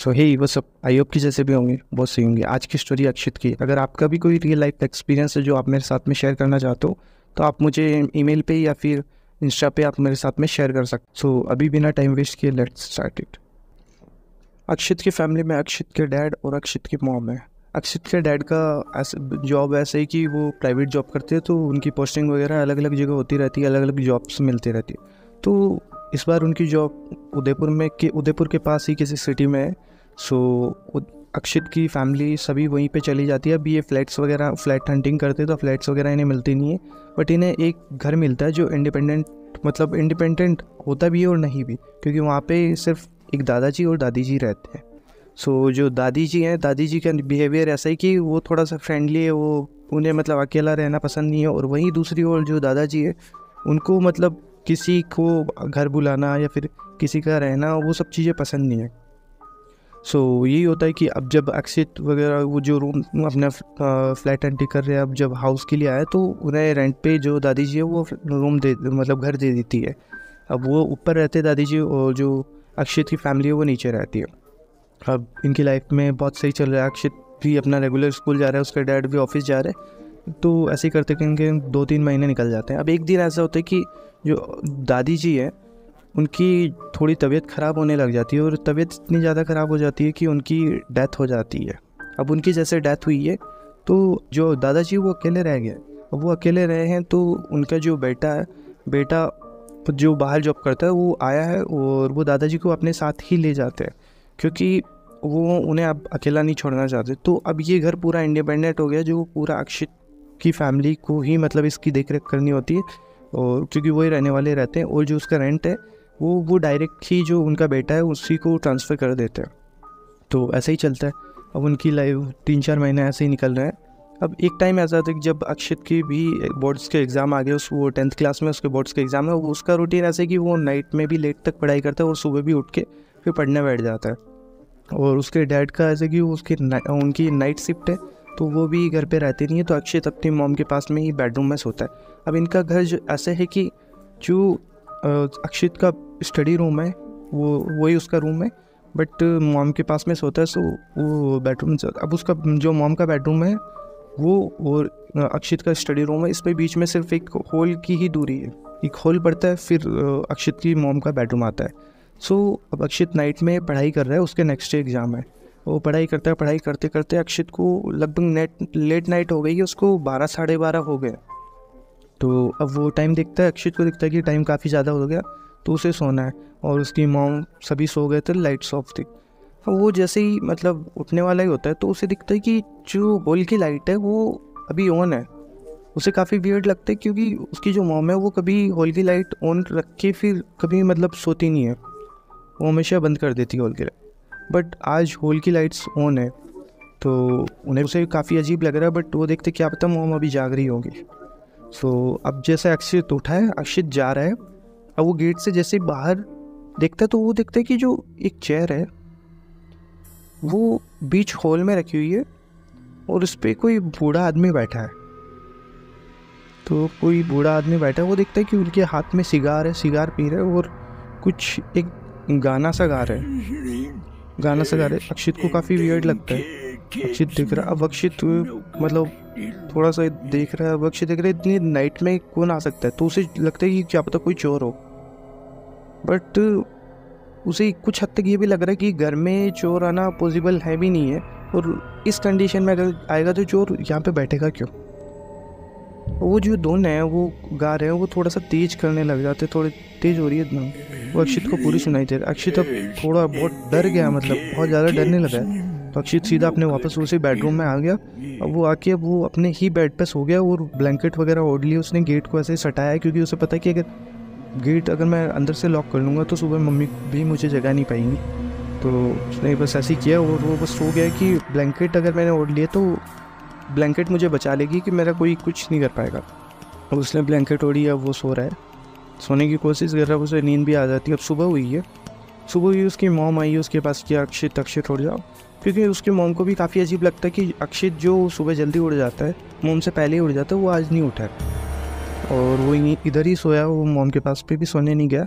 सो ही वो सब I hope की जैसे भी होंगे बहुत सही होंगे। आज की स्टोरी अक्षित की अगर आपका भी कोई रियल लाइफ एक्सपीरियंस है जो आप मेरे साथ में शेयर करना चाहते हो तो आप मुझे ईमेल पे या फिर इंस्टा पे आप मेरे साथ में शेयर कर सकते सो so, अभी बिना टाइम वेस्ट किए लेट्स स्टार्ट इट अक्षित की फैमिली में अक्षित के डैड और अक्षित की मॉम है। अक्षित के डैड का ऐसे जॉब ऐसे ही कि वो प्राइवेट जॉब करते हैं तो उनकी पोस्टिंग वगैरह अलग अलग जगह होती रहती है अलग अलग जॉब्स मिलती रहती है। तो इस बार उनकी जॉब उदयपुर में के उदयपुर के पास ही किसी सिटी में है। सो अक्षित की फैमिली सभी वहीं पे चली जाती है। अभी ये फ्लैट्स वगैरह फ्लैट हंटिंग करते तो फ्लैट्स वगैरह इन्हें मिलती नहीं है। बट इन्हें एक घर मिलता है जो इंडिपेंडेंट मतलब इंडिपेंडेंट होता भी है और नहीं भी। क्योंकि वहाँ पे सिर्फ़ एक दादाजी और दादी जी रहते हैं। सो so, जो दादी जी हैं दादी जी का बिहेवियर ऐसा ही कि वो थोड़ा सा फ्रेंडली है वो उन्हें मतलब अकेला रहना पसंद नहीं है। और वहीं दूसरी ओर जो दादाजी है उनको मतलब किसी को घर बुलाना या फिर किसी का रहना वो सब चीज़ें पसंद नहीं है। सो so, यही होता है कि अब जब अक्षित वगैरह वो जो रूम अपना फ्लैट एंट्री कर रहे हैं अब जब हाउस के लिए आए तो उन्हें रेंट पे जो दादी जी है वो रूम दे मतलब घर दे देती है। अब वो ऊपर रहते दादी जी और जो अक्षित की फैमिली है वो नीचे रहती है। अब इनकी लाइफ में बहुत सही चल रहा है। अक्षित भी अपना रेगुलर स्कूल जा रहा है उसका डैड भी ऑफ़िस जा रहे हैं। तो ऐसे ही करते करेंगे दो तीन महीने निकल जाते हैं। अब एक दिन ऐसा होता है कि जो दादी जी है, उनकी थोड़ी तबीयत ख़राब होने लग जाती है और तबीयत इतनी ज़्यादा ख़राब हो जाती है कि उनकी डेथ हो जाती है। अब उनकी जैसे डेथ हुई है तो जो दादाजी वो अकेले रह गए। अब वो अकेले रहे हैं तो उनका जो बेटा है, बेटा जो बाहर जॉब करता है, वो आया है और वो दादाजी को अपने साथ ही ले जाते हैं, क्योंकि वो उन्हें अब अकेला नहीं छोड़ना चाहते। तो अब ये घर पूरा इंडिपेंडेंट हो गया, जो पूरा अक्षित की फैमिली को ही मतलब इसकी देख रेख करनी होती है और क्योंकि वही रहने वाले रहते हैं और जो उसका रेंट है, वो वो डायरेक्ट ही जो उनका बेटा है, उसी को ट्रांसफ़र कर देते हैं। तो ऐसे ही चलता है। अब उनकी लाइफ तीन चार महीने ऐसे ही निकल रहे हैं। अब एक टाइम ऐसा था कि जब अक्षित की भी बोर्ड्स के एग्ज़ाम आ गए, उस, वो टेंथ क्लास में उसके बोर्ड्स के एग्ज़ाम है उसका रूटीन ऐसे कि वो नाइट में भी लेट तक पढ़ाई करता है और सुबह भी उठ के फिर पढ़ने बैठ जाता है। और उसके डैड का ऐसे कि उसकी उनकी नाइट शिफ्ट है। तो वो भी घर पे रहते नहीं है तो अक्षित अपनी मॉम के पास में ही बेडरूम में सोता है। अब इनका घर जो ऐसे है कि जो अक्षित का स्टडी रूम है, वो, वही उसका रूम है बट मॉम के पास में सोता है सो वो बेडरूम अब उसका, जो मॉम का बेडरूम है, वो और अक्षित का स्टडी रूम है इस पर बीच में सिर्फ़ एक होल की ही दूरी है। एक होल पड़ता है, फिर अक्षित की मॉम का बेडरूम आता है। सो अब अक्षित नाइट में पढ़ाई कर रहा है, उसके नेक्स्ट डे एग्ज़ाम है। वो पढ़ाई करता पढ़ाई करते करते अक्षित को लगभग नेट लेट नाइट हो गई, उसको बारह, साढ़े बारह हो गए तो अब वो टाइम देखता है, अक्षित को दिखता है कि टाइम काफ़ी ज़्यादा हो गया तो उसे सोना है और उसकी मॉम सभी सो गए थे लाइट्स ऑफ़ थी। अब वो जैसे ही मतलब उठने वाला ही होता है तो उसे दिखता है कि जो होल की लाइट है, वो अभी ऑन है। उसे काफ़ी वियर्ड लगता है क्योंकि उसकी जो मॉम है, वो कभी होल की लाइट ऑन रख के फिर कभी मतलब सोती नहीं है। वो हमेशा बंद कर देती है होल की लाइट बट आज होल की लाइट्स ऑन है तो उन्हें उसे काफ़ी अजीब लग रहा है बट वो देखते क्या पता मोम अभी जाग रही होगी। सो so, अब जैसे अक्षित उठा है अक्षित जा रहा है अब वो गेट से जैसे बाहर देखता है तो वो देखता है कि जो एक चेयर है वो बीच हॉल में रखी हुई है और उस पर कोई बूढ़ा आदमी बैठा है। तो कोई बूढ़ा आदमी बैठा है वो देखता है कि उनके हाथ में सिगार है सिगार पी रहे है और कुछ एक गाना सा गा रहे हैं। गाना सा गा रहे। अक्षित को काफ़ी वियर्ड लगता है। अक्षित दिख रहा है। अब अक्षित मतलब थोड़ा सा देख रहा है। अब अक्षित देख रहा है, इतनी नाइट में कौन आ सकता है? तो उसे लगता है कि क्या पता कोई चोर हो। बट उसे कुछ हद तक ये भी लग रहा है कि घर में चोर आना पॉसिबल है भी नहीं है। और इस कंडीशन में अगर आएगा तो चोर यहाँ पे बैठेगा क्यों? वो जो दोनों हैं वो गा रहे हैं, वो थोड़ा सा तेज करने लग जाते थोड़े तेज हो रही है एकदम। वो अक्षित को पूरी सुनाई दे अक्षित अब थोड़ा बहुत डर गया मतलब बहुत ज़्यादा डरने लगा है। तो अक्षित सीधा अपने वापस उसी बेडरूम में आ गया। अब वो आके अब वो अपने ही बेड पे सो गया और ब्लैंकेट वगैरह ओढ़ लिया उसने गेट को ऐसे सटाया क्योंकि उसे पता है कि अगर गेट अगर मैं अंदर से लॉक कर लूँगा तो सुबह मम्मी भी मुझे जगा नहीं पाएँगी। तो उसने बस ऐसे ही किया और वो बस सो गया कि ब्लैंकेट अगर मैंने ओढ़ लिया तो ब्लैंकेट मुझे बचा लेगी कि मेरा कोई कुछ नहीं कर पाएगा। अब उसने ब्लैंकेट ओढ़ी, अब वो सो रहा है। सोने की कोशिश कर रहा है, उसे नींद भी आ जाती है। अब सुबह हुई है। सुबह हुई, उसकी मॉम आई है उसके पास किया अक्षित अक्षित उड़ जाओ। क्योंकि उसकी मोम को भी काफ़ी अजीब लगता है कि अक्षित जो सुबह जल्दी उड़ जाता है, मोम से पहले ही उड़ जाता है, वो आज नहीं उठा और वो इधर ही सोया, वो मोम के पास पे भी सोने नहीं गया।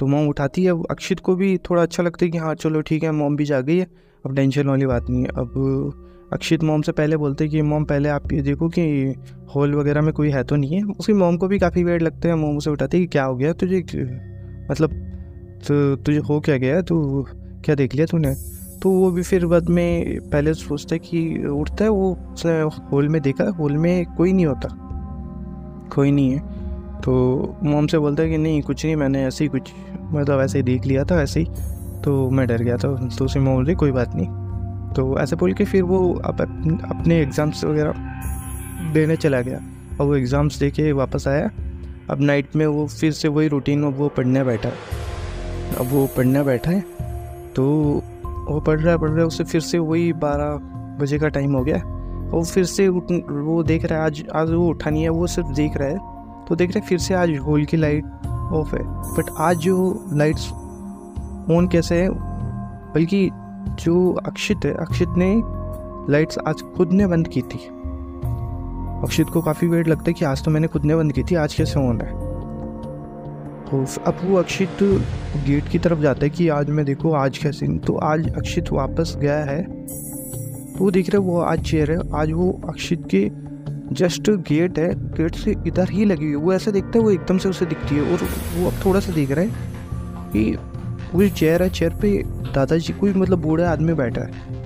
तो मोम उठाती है अक्षित को भी थोड़ा अच्छा लगता है कि हाँ चलो ठीक है, मोम भी जा गई है। अब टेंशन वाली बात नहीं है। अब अक्षित मोम से पहले बोलते कि, मोम, पहले आप ये देखो कि हॉल वगैरह में कोई है तो नहीं है। उसकी मोम को भी काफ़ी वेट लगता है। मोम उसे उठाते कि, क्या हो गया? तुझे मतलब तो तुझे हो क्या गया? तू क्या देख लिया तूने? तो वो भी फिर बाद में पहले सोचता है कि उठता है, वो उसने हॉल में देखा। हॉल में कोई नहीं होता। कोई नहीं है। तो मोम से बोलता है कि, नहीं, कुछ नहीं, मैंने ऐसे ही कुछ मतलब ऐसे ही देख लिया था, ऐसे ही। तो मैं डर गया था। तो उसे मोम बोल कोई बात नहीं। तो ऐसे बोल के फिर वो अप, अपने एग्ज़ाम्स वगैरह देने चला गया। और वो एग्ज़ाम्स दे के वापस आया। अब नाइट में वो फिर से वही रूटीन अब वो पढ़ने बैठा। अब वो पढ़ने बैठा है। तो वो पढ़ रहा है पढ़ रहा है उसे फिर से वही बारह बजे का टाइम हो गया। और फिर से वो देख रहा है आज आज वो उठा नहीं है वो सिर्फ़ देख रहा है। तो देख रहे फिर से आज होल की लाइट ऑफ़ है। बट आज जो लाइट्स ऑन कैसे है बल्कि जो अक्षित है, अक्षित ने लाइट्स आज खुद ने बंद की थी। अक्षित को काफ़ी वेट लगता है कि आज तो मैंने खुद ने बंद की थी, आज कैसे ऑन है? तो अब वो अक्षित गेट की तरफ़ जाता है कि आज मैं देखो, आज कैसे तो आज अक्षित वापस गया है। तो वो देख रहे वो आज चेयर है, आज वो अक्षित के जस्ट गेट है गेट से इधर ही लगी हुई है। वो ऐसे देखता है, वो एकदम से उसे दिखती है और वो अब थोड़ा सा देख रहा है कि वो चेयर है चेयर पे दादाजी कोई मतलब बूढ़ा आदमी बैठा है।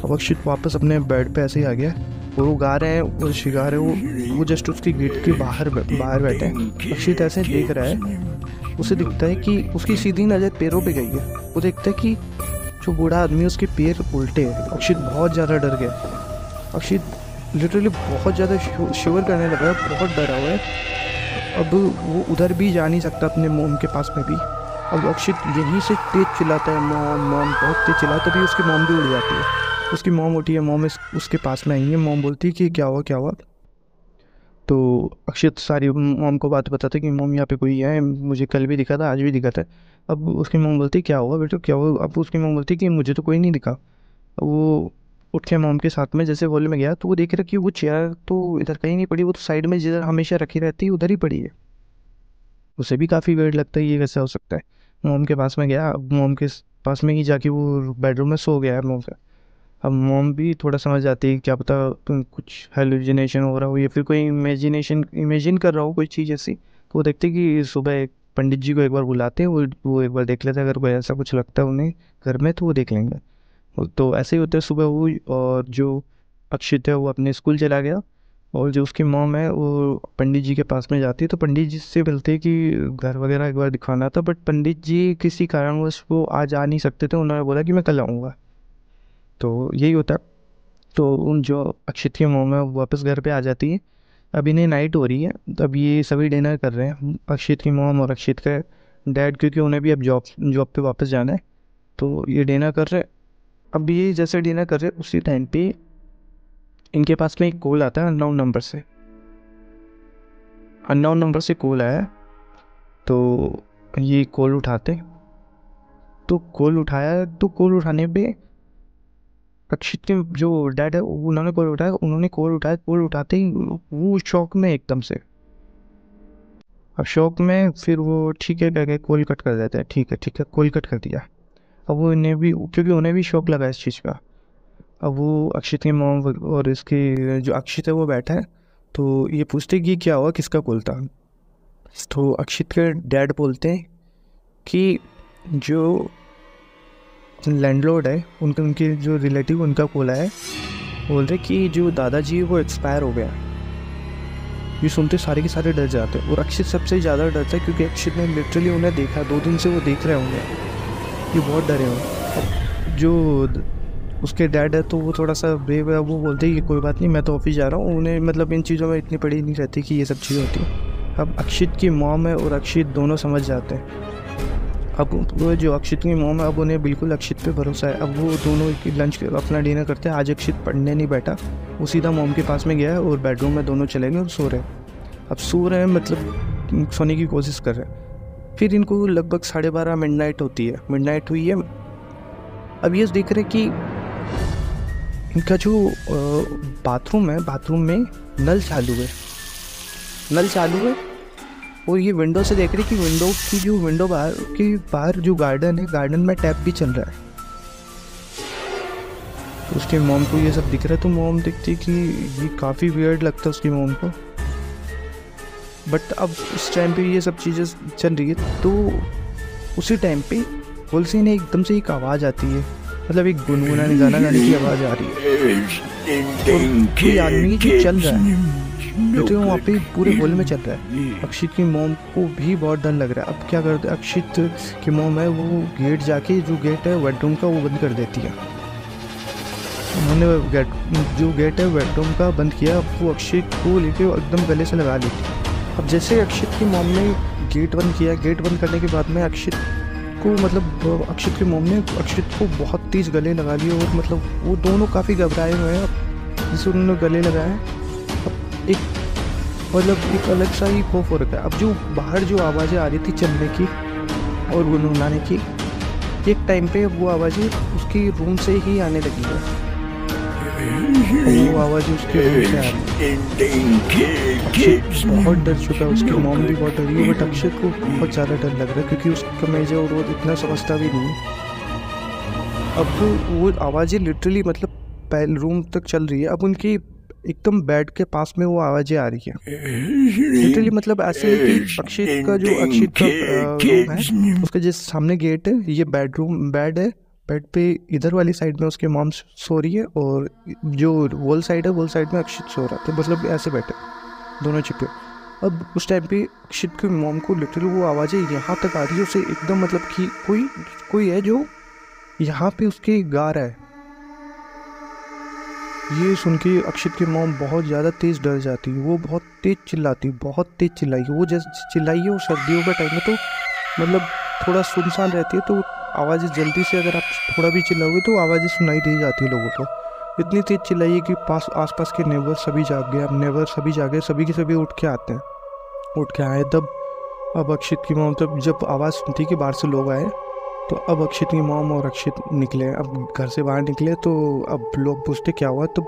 अब अक्षित वापस अपने बेड पे ऐसे ही आ गया और वो गा रहे हैं, वो शिगा रहे वो वो जस्ट उसकी गेट के बाहर बाहर बैठे हैं। अक्षित ऐसे देख रहा है। उसे दिखता है कि उसकी सीधी नज़र पैरों पे गई है। वो देखता है कि जो बूढ़ा आदमी उसके पैर उल्टे हैं। अक्षित बहुत ज़्यादा डर गया अक्षित लिटरली बहुत ज़्यादा शिवर करने लगा है, बहुत डरा हुआ है। अब वो उधर भी जा नहीं सकता अपने मोम के पास में भी। अब अक्षित यहीं से तेज चिल्लाता है। मोम मोम, बहुत तेज चिल्लाता तभी उसकी मोम भी उड़ जाती है। उसकी मोम उठी है, मोम उसके पास में आई है। मोम बोलती है कि क्या हुआ क्या हुआ? तो अक्षित सारी मोम को बात बताते कि मोम यहाँ पे कोई है, मुझे कल भी दिखा था, आज भी दिखा था। अब उसकी मोम बोलती क्या हुआ बेटो, क्या हुआ? अब उसकी मोम बोलती कि मुझे तो कोई नहीं दिखा। वो उठ के मोम के साथ में, जैसे हॉल में गया तो वो देख रहा कि वो चेयर तो इधर कहीं नहीं पड़ी, वो तो साइड में जिधर हमेशा रखी रहती है, उधर ही पड़ी है। उसे भी काफ़ी वेट लगता है ये कैसे हो सकता है। मोम के पास में गया, अब मोम के पास में ही जाके वो बेडरूम में सो गया है मोम का। अब मोम भी थोड़ा समझ जाती है क्या पता कुछ हेलोजिनेशन हो रहा हो या फिर कोई इमेजिनेशन इमेजिन कर रहा हो कोई चीज़ ऐसी तो वो देखते कि सुबह एक पंडित जी को एक बार बुलाते हैं, वो वो एक बार देख लेते हैं, अगर कोई ऐसा कुछ लगता है उन्हें घर में तो वो देख लेंगे। तो ऐसे ही होता है सुबह वो, और जो अक्षित है वो अपने स्कूल चला गया और जो उसकी मॉम है, वो पंडित जी के पास में जाती है। तो पंडित जी से बोलते हैं कि घर वगैरह एक बार दिखवाना था बट पंडित जी किसी कारणवश वो आज आ नहीं सकते थे। उन्होंने बोला कि मैं कल आऊँगा। तो यही होता। तो उन जो अक्षित की मोम है, वो वापस घर पे आ जाती है। अब इन्हें नाइट हो रही है। अब ये सभी डिनर कर रहे हैं। अक्षित की मोम और अक्षित का डैड क्योंकि उन्हें भी अब जॉब जॉब पे वापस जाना है। तो ये डिनर कर रहे अब ये जैसे डिनर कर रहे उसी टाइम पे इनके पास में एक कॉल आता है अननाउन नंबर से। अननाउन नंबर से कॉल आया तो ये कॉल उठाते। तो कॉल उठाया तो कॉल उठाने पे रक्षित के जो डैड है, उन्होंने कॉल उठाया, उन्होंने कॉल उठाया कॉल उठाते ही वो शौक में एकदम से। अब शौक में फिर वो ठीक है कह कॉल कट कर देते हैं। ठीक है ठीक है कॉल कट कर दिया। अब वो इन्हें भी, क्योंकि उन्हें भी शौक लगा इस चीज़ का। अब वो अक्षित के मोम और इसके जो अक्षित है वो बैठा है तो ये पूछते कि क्या हुआ, किसका कॉल था तो अक्षित के डैड बोलते हैं कि जो लैंडलॉर्ड है, उनके उनके जो रिलेटिव, उनका बोला है, बोल रहे कि जो दादाजी है वो एक्सपायर हो गया। ये सुनते सारे के सारे डर जाते हैं और अक्षित सबसे ज़्यादा डरता है क्योंकि अक्षित ने लिटरली उन्हें देखा, दो दिन से वो देख रहे होंगे। ये बहुत डरे अब जो उसके डैड है तो वो थोड़ा सा ब्रेव है वो बोलते हैं कि कोई बात नहीं, मैं तो ऑफ़िस जा रहा हूँ। उन्हें मतलब इन चीज़ों में इतनी पड़ी नहीं रहती कि ये सब चीज़ें होती। अब अक्षित की मॉम है और अक्षित दोनों समझ जाते हैं। अब वो जो अक्षित की मोम है, अब उन्हें बिल्कुल अक्षित पे भरोसा है। अब वो दोनों लंच अपना डिनर करते हैं। आज अक्षित पढ़ने नहीं बैठा। वो सीधा मोम के पास में गया है और बेडरूम में दोनों चले गए और सो रहे हैं। अब सो रहे हैं मतलब सोने की कोशिश कर रहे हैं। फिर इनको लगभग साढ़े बारह मिड होती है। मिड हुई है। अब ये देख रहे हैं कि इनका जो बाथरूम है, बाथरूम में नल चालू है। नल चालू है और ये विंडो से देख रहे कि विंडो की जो विंडो बाहर, की बाहर जो गार्डन है गार्डन में टैप भी चल रहा है। तो उसके मोम को ये सब दिख रहा है तो मोम देखती कि ये काफ़ी वियर्ड लगता है उसकी मोम को। बट अब उस टाइम पे ये सब चीज़ें चल रही है तो उसी टाइम पे तुलसी ने एकदम से एक आवाज़ आती है। मतलब एक गुनगुनाने गाना गाने की आवाज़ आ रही है। कोई आदमी चल रहा है तो वहाँ पे पूरे होल में चल रहा है। अक्षित की मोम को भी बहुत डर लग रहा है। अब क्या करते अक्षित की मोम है, वो गेट जाके, जो गेट है, बेडरूम का, वो बंद कर देती है। उन्होंने गेट, जो गेट है, बेडरूम का बंद किया। अब वो अक्षित को लेके एकदम गले से लगा लेती अब जैसे अक्षित की मोम ने गेट बंद किया, गेट बंद करने के बाद में अक्षित को मतलब अक्षित के मोम ने अक्षित को बहुत तेज गले लगा लिए और मतलब वो दोनों काफ़ी घबराए हुए हैं। जिससे उन्होंने गले लगाए, अब एक मतलब एक अलग सा ही खौफ हो रखा है। अब जो बाहर जो आवाज़ें आ रही थी चलने की और गुनगुनाने की, एक टाइम पे वो आवाज़ें उसकी रूम से ही आने लगी है। आवाज़ उसके रही बहुत डर चुका है उसकी मॉम भी बहुत डरी है बट अक्षत को बहुत ज़्यादा डर लग रहा है क्योंकि उसका मेजर और वो इतना समझता भी नहीं। अब वो आवाज़ें लिटरली मतलब पहले रूम तक चल रही है अब उनकी एकदम बेड के पास में वो आवाज़ें आ रही है। लिटरली मतलब ऐसे है कि अक्षित का जो अक्षित का रूम है उसके जिस सामने गेट है ये बेडरूम बेड है बेड पे इधर वाली साइड में उसके मॉम सो रही है और जो वॉल साइड है वॉल साइड में अक्षित सो रहा था मतलब ऐसे बैठे, दोनों चिपके अब उस टाइम पे अक्षित के मॉम को लिटरली वो आवाज़ें यहाँ तक आ रही है, उसे एकदम मतलब कि कोई कोई है जो यहाँ पे उसके गा रहा है। ये सुन के अक्षित की मॉम बहुत ज़्यादा तेज़ डर जाती है। वो बहुत तेज़ चिल्लाती है, बहुत तेज़ चिल्लाई है। वो जैसे चिल्लाई है वो सर्दियों का टाइम में तो मतलब थोड़ा सुनसान रहती है तो आवाज़ें जल्दी से अगर आप थोड़ा भी चिल्लाओगे तो आवाज़ें सुनाई दी जाती है लोगों को। इतनी तेज़ चिल्लाइए कि पास, आसपास के नेबर सभी जाग गए। अब नेबर सभी जागे सभी के सभी उठ के आते हैं। उठ के आए तब अब अक्षित की मॉम तब जब आवाज़ सुनती कि बाहर से लोग आए तो अब अक्षित की मॉम और अक्षित निकले। अब घर से बाहर निकले तो अब लोग पूछते, क्या हुआ? तो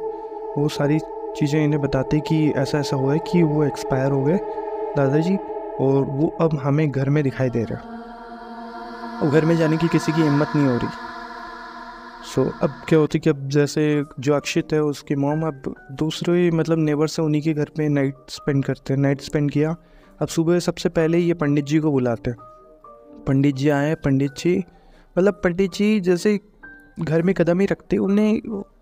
वो सारी चीज़ें इन्हें बताते कि ऐसा ऐसा हुआ है कि वो एक्सपायर हो गए दादाजी, और वो अब हमें घर में दिखाई दे रहे अब घर में जाने की किसी की हिम्मत नहीं हो रही। सो so, अब क्या होती कि अब जैसे जो अक्षित है उसकी मॉम अब दूसरे मतलब नेबर से उन्हीं के घर पे नाइट स्पेंड करते हैं। नाइट स्पेंड किया। अब सुबह सबसे पहले ये पंडित जी को बुलाते हैं। पंडित जी आए पंडित जी मतलब पंडित जी जैसे घर में कदम ही रखते उन्हें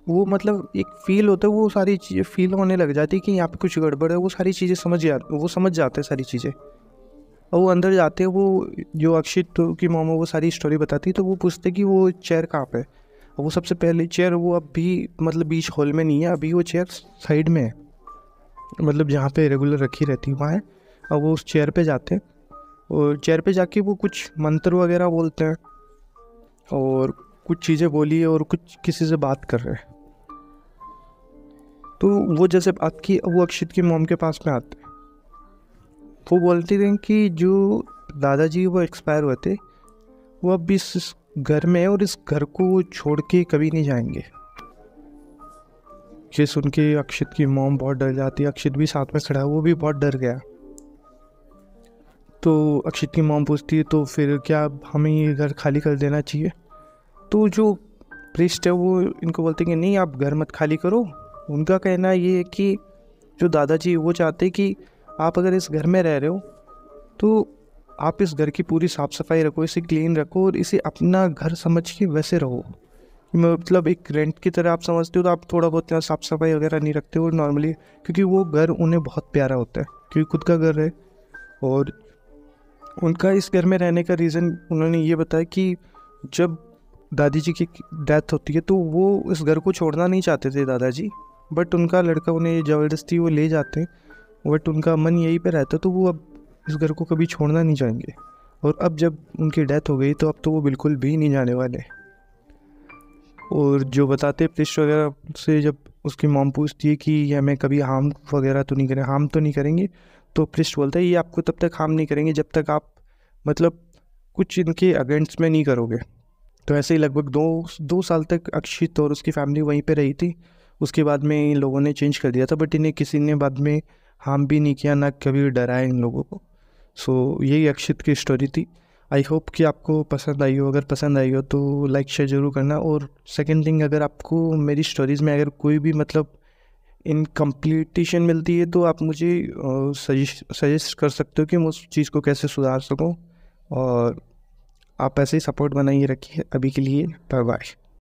वो मतलब एक फील होता है वो सारी चीज़ें फील होने लग जाती है कि यहाँ पे कुछ गड़बड़ है वो सारी चीज़ें समझ जा वो समझ जाते हैं सारी चीज़ें। और वो अंदर जाते हैं, वो जो अक्षित की मोमो, वो सारी स्टोरी बताती है तो वो पूछते कि वो चेयर कहाँ पे वो सबसे पहले चेयर वो अभी मतलब बीच हॉल में नहीं है, अभी वो चेयर साइड में है। मतलब जहाँ पे रेगुलर रखी रहती वहाँ है। और वो उस चेयर पे जाते हैं। और चेयर पे जाके वो कुछ मंत्र वगैरह बोलते हैं। और कुछ चीज़ें बोली और कुछ किसी से बात कर रहे हैं। तो वो जैसे बात की, वो अक्षित की मोम के पास में आते वो बोलते थे कि जो दादाजी वो एक्सपायर हुए थे, वो अब इस घर में और इस घर को छोड़ के कभी नहीं जाएँगे। ये सुन के अक्षित की मोम बहुत डर जाती है, अक्षित भी साथ में खड़ा वो भी बहुत डर गया। तो अक्षित की मोम पूछती है तो फिर क्या हमें ये घर खाली कर देना चाहिए? तो जो प्रिस्ट है वो इनको बोलते हैं कि, नहीं, आप घर मत खाली करो। उनका कहना ये है कि जो दादाजी वो चाहते कि आप अगर इस घर में रह रहे हो तो आप इस घर की पूरी साफ़ सफ़ाई रखो, इसे क्लीन रखो और इसे अपना घर समझ के वैसे रहो। मतलब एक रेंट की तरह आप समझते हो तो आप थोड़ा बहुत यहाँ साफ़ सफ़ाई वगैरह नहीं रखते हो नॉर्मली क्योंकि वो घर उन्हें बहुत प्यारा होता है, क्योंकि खुद का घर है। और उनका इस घर में रहने का रीज़न उन्होंने ये बताया कि जब दादी जी की डेथ होती है तो वो इस घर को छोड़ना नहीं चाहते थे दादाजी बट उनका लड़का उन्हें ये ज़बरदस्ती वो ले जाते हैं। बट उनका मन यहीं पे रहता तो वो अब इस घर को कभी छोड़ना नहीं चाहेंगे। और अब जब उनकी डेथ हो गई तो अब तो वो बिल्कुल भी नहीं जाने वाले। और जो बताते प्रिस्ट वगैरह से जब उसकी मॉम पूछती है कि हमें कभी हार्म वगैरह तो नहीं करें हार्म तो नहीं करेंगे तो प्रिस्ट बोलता है, ये आपको तब तक हार्म नहीं करेंगे जब तक आप मतलब कुछ इनके अगेंस्ट में नहीं करोगे। तो ऐसे ही लगभग दो दो साल तक अक्षित और उसकी फैमिली वहीं पे रही थी। उसके बाद में इन लोगों ने चेंज कर दिया था बट इन्हें किसी ने बाद में हार्म भी नहीं किया, ना कभी डराया इन लोगों को। सो यही अक्षित की स्टोरी थी। आई होप कि आपको पसंद आई हो। अगर पसंद आई हो तो लाइक शेयर ज़रूर करना। और सेकेंड थिंग अगर आपको मेरी स्टोरीज़ में अगर कोई भी मतलब इनकम्प्लीटिशन मिलती है तो आप मुझे सजेस्ट सजेस्ट कर सकते हो कि मैं उस चीज़ को कैसे सुधार सकूँ। और आप ऐसे ही सपोर्ट बनाइए रखिए। अभी के लिए बाय बाय